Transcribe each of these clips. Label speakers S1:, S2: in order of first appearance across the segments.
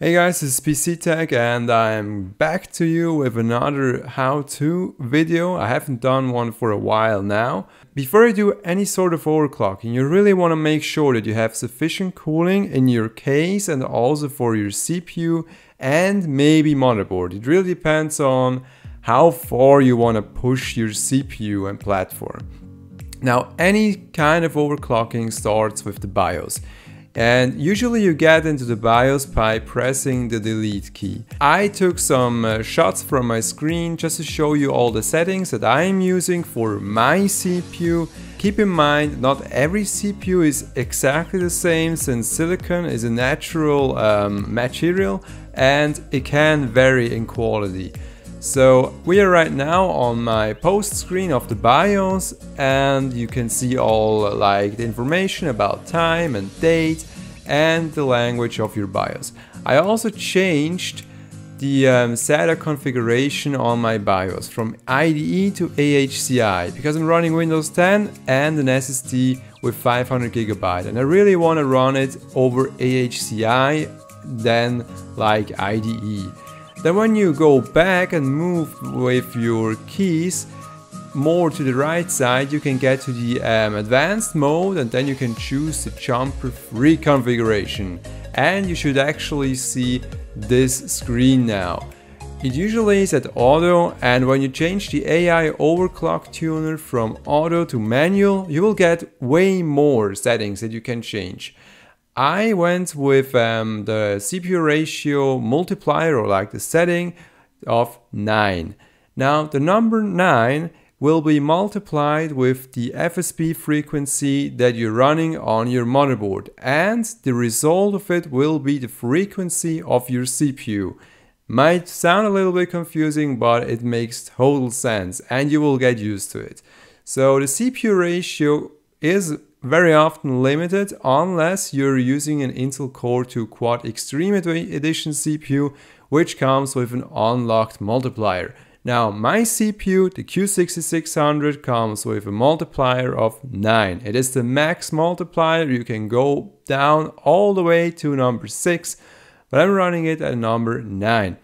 S1: Hey guys, it's PC Tech and I'm back to you with another how-to video. I haven't done one for a while now. Before you do any sort of overclocking, you really want to make sure that you have sufficient cooling in your case and also for your CPU and maybe motherboard. It really depends on how far you want to push your CPU and platform. Now, any kind of overclocking starts with the BIOS. And usually you get into the BIOS by pressing the delete key. I took some uh, shots from my screen just to show you all the settings that I'm using for my CPU. Keep in mind, not every CPU is exactly the same since silicon is a natural um, material and it can vary in quality. So we are right now on my post screen of the BIOS and you can see all like the information about time and date and the language of your BIOS. I also changed the um, SATA configuration on my BIOS from IDE to AHCI because I'm running Windows 10 and an SSD with 500 gigabyte and I really want to run it over AHCI than like IDE. Then when you go back and move with your keys more to the right side you can get to the um, advanced mode and then you can choose the jumper free configuration and you should actually see this screen now. It usually is at auto and when you change the AI overclock tuner from auto to manual you will get way more settings that you can change. I went with um, the CPU ratio multiplier or like the setting of 9. Now the number 9 will be multiplied with the FSB frequency that you're running on your motherboard and the result of it will be the frequency of your CPU. Might sound a little bit confusing but it makes total sense and you will get used to it. So the CPU ratio is very often limited unless you're using an Intel Core 2 Quad Extreme Edition CPU which comes with an unlocked multiplier. Now my CPU, the Q6600, comes with a multiplier of 9. It is the max multiplier, you can go down all the way to number 6, but I'm running it at number 9.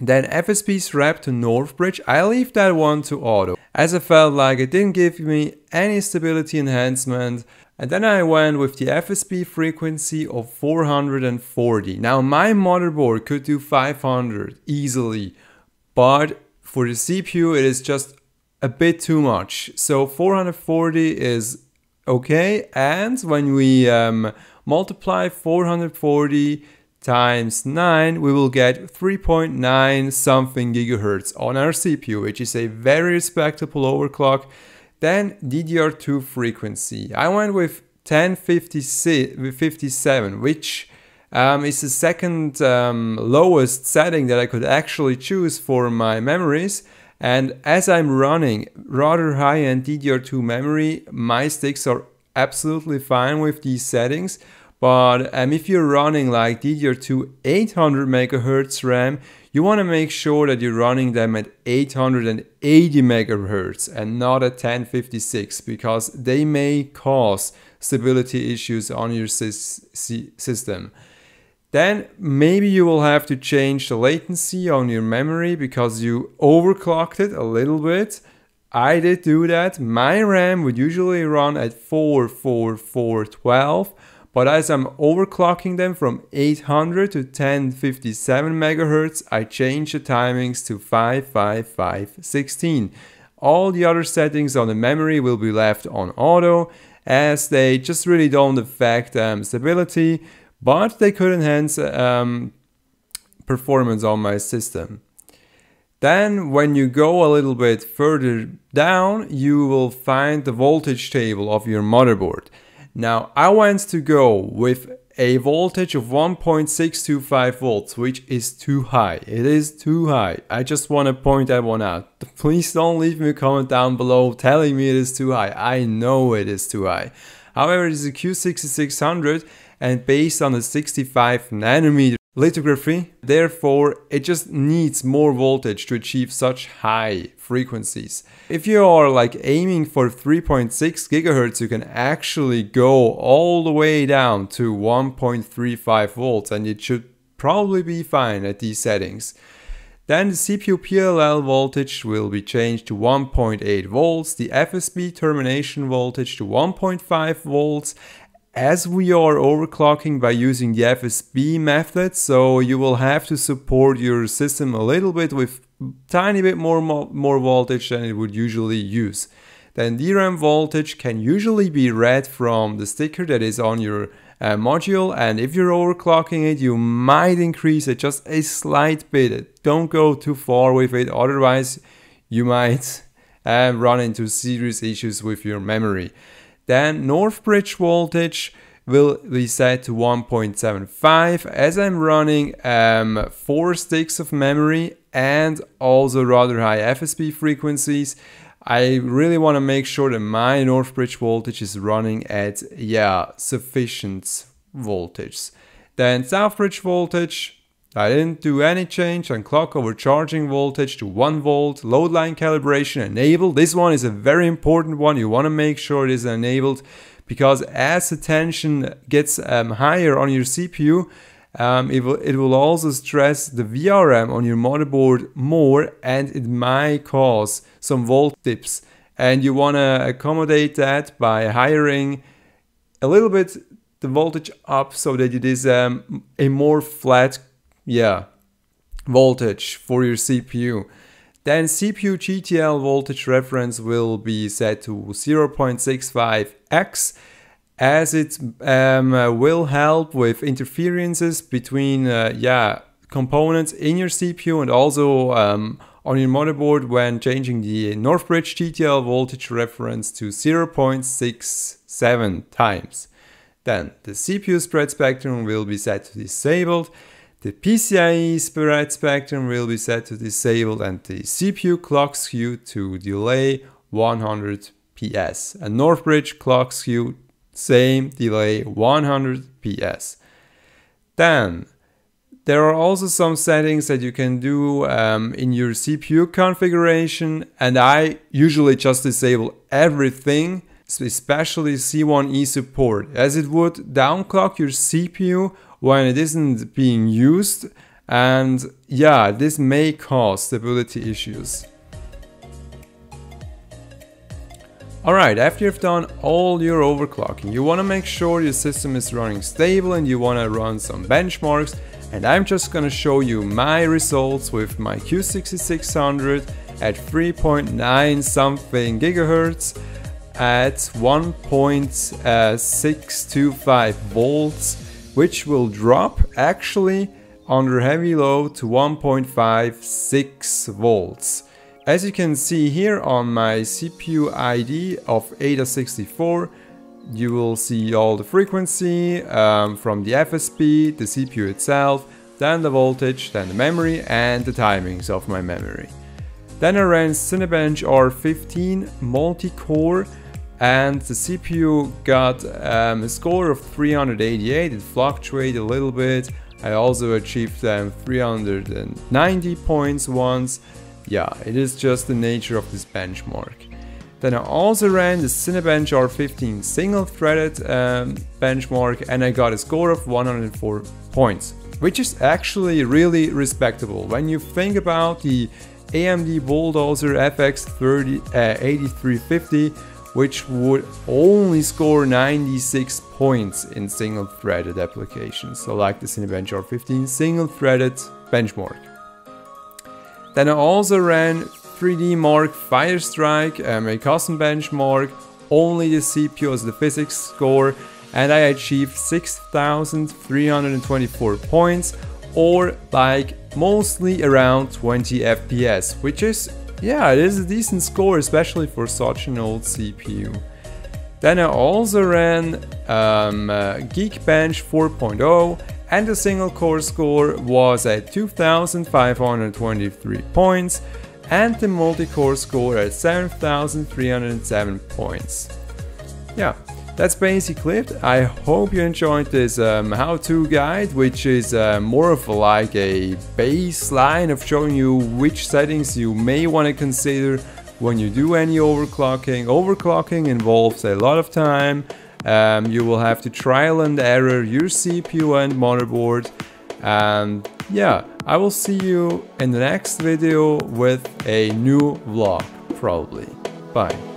S1: Then FSB wrap to Northbridge, I leave that one to auto, as I felt like it didn't give me any stability enhancement. And then I went with the FSB frequency of 440. Now my motherboard could do 500 easily, but for the CPU it is just a bit too much. So 440 is okay, and when we um, multiply 440 times 9, we will get 3.9 something gigahertz on our CPU, which is a very respectable overclock. Then DDR2 frequency. I went with 1057, which um, is the second um, lowest setting that I could actually choose for my memories. And as I'm running rather high-end DDR2 memory, my sticks are absolutely fine with these settings. But um, if you're running like DDR2 800 megahertz RAM, you want to make sure that you're running them at 880 megahertz and not at 1056 because they may cause stability issues on your system. Then maybe you will have to change the latency on your memory because you overclocked it a little bit. I did do that. My RAM would usually run at 44412, but as I'm overclocking them from 800 to 1057 megahertz, I change the timings to 55516. All the other settings on the memory will be left on auto as they just really don't affect um, stability but they could enhance um, performance on my system. Then when you go a little bit further down, you will find the voltage table of your motherboard. Now I went to go with a voltage of 1.625 volts, which is too high. It is too high. I just want to point that one out. Please don't leave me a comment down below telling me it is too high. I know it is too high. However, it is a Q6600 and based on the 65 nanometer lithography. Therefore, it just needs more voltage to achieve such high frequencies. If you are like aiming for 3.6 gigahertz, you can actually go all the way down to 1.35 volts and it should probably be fine at these settings. Then the CPU PLL voltage will be changed to 1.8 volts, the FSB termination voltage to 1.5 volts, as we are overclocking by using the FSB method, so you will have to support your system a little bit with tiny bit more, more voltage than it would usually use. Then DRAM voltage can usually be read from the sticker that is on your uh, module and if you're overclocking it you might increase it just a slight bit don't go too far with it otherwise you might uh, run into serious issues with your memory then north bridge voltage will be set to 1.75 as I'm running um, four sticks of memory and also rather high FSB frequencies I really want to make sure that my Northbridge voltage is running at, yeah, sufficient voltage. Then Southbridge voltage, I didn't do any change on clock over charging voltage to 1 volt, load line calibration enabled. This one is a very important one. You want to make sure it is enabled because as the tension gets um, higher on your CPU, um, it, will, it will also stress the VRM on your motherboard more and it might cause some volt dips. And you want to accommodate that by hiring a little bit the voltage up so that it is um, a more flat yeah, voltage for your CPU. Then CPU GTL voltage reference will be set to 0.65x as it um, will help with interferences between uh, yeah components in your CPU and also um, on your motherboard when changing the Northbridge GTL voltage reference to 0.67 times. Then the CPU spread spectrum will be set to disabled, the PCIe spread spectrum will be set to disabled and the CPU clock skew to delay 100 PS. And Northbridge clock skew same delay 100 ps. Then there are also some settings that you can do um, in your CPU configuration and I usually just disable everything especially C1E support as it would downclock your CPU when it isn't being used and yeah this may cause stability issues. Alright, after you've done all your overclocking, you want to make sure your system is running stable and you want to run some benchmarks and I'm just gonna show you my results with my Q6600 at 3.9 something gigahertz at 1.625 volts which will drop actually under heavy load to 1.56 volts. As you can see here on my CPU ID of AIDA64, you will see all the frequency um, from the FSB, the CPU itself, then the voltage, then the memory and the timings of my memory. Then I ran Cinebench R15 multi-core and the CPU got um, a score of 388, it fluctuated a little bit. I also achieved um, 390 points once yeah, it is just the nature of this benchmark. Then I also ran the Cinebench R15 single-threaded um, benchmark and I got a score of 104 points, which is actually really respectable. When you think about the AMD Bulldozer FX 30, uh, 8350, which would only score 96 points in single-threaded applications, so like the Cinebench R15 single-threaded benchmark. Then I also ran 3D Mark Firestrike, um, a custom benchmark, only the CPU as the physics score, and I achieved 6324 points, or like mostly around 20 FPS, which is, yeah, it is a decent score, especially for such an old CPU. Then I also ran um, uh, Geekbench 4.0 and the single core score was at 2523 points and the multi-core score at 7307 points. Yeah, that's basically it. I hope you enjoyed this um, how-to guide, which is uh, more of like a baseline of showing you which settings you may want to consider when you do any overclocking. Overclocking involves a lot of time, um, you will have to trial and error your CPU and motherboard And yeah, I will see you in the next video with a new vlog, probably. Bye.